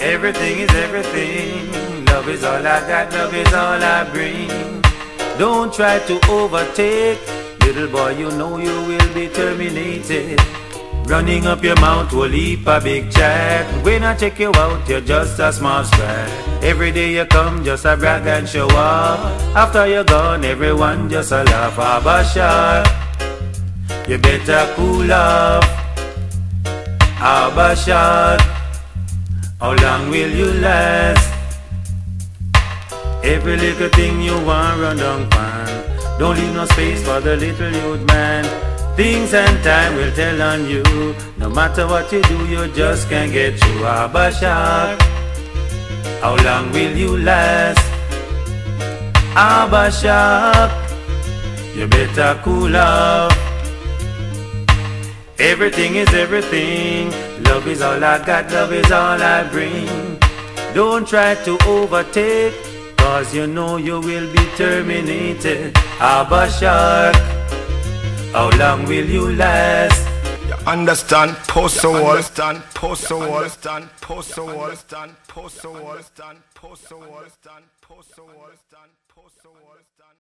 Everything is everything. Love is all I got, love is all I bring. Don't try to overtake. Little boy, you know you will be terminated. Running up your mouth will leap a big chat. When I check you out, you're just a small scratch. Every day you come, just a brag and show off. After you're gone, everyone just a laugh. Abasha, you better cool off. Abasha, how long will you last? Every little thing you want run down pan. Don't leave no space for the little youth man. Things and time will tell on you. No matter what you do, you just can't get through. Harbour Shark, how long will you last? Harbour Shark, you better cool off. Everything is everything. Love is all I got, love is all I bring. Don't try to overtake, cause you know you will be terminated. Harbour Shark, how long will you last? You understand? Post the wall. Understand? Post the wall. Understand? Post the wall. Understand? Post the wall. Understand? Post the wall. Understand? Post the wall. Understand? Post the wall.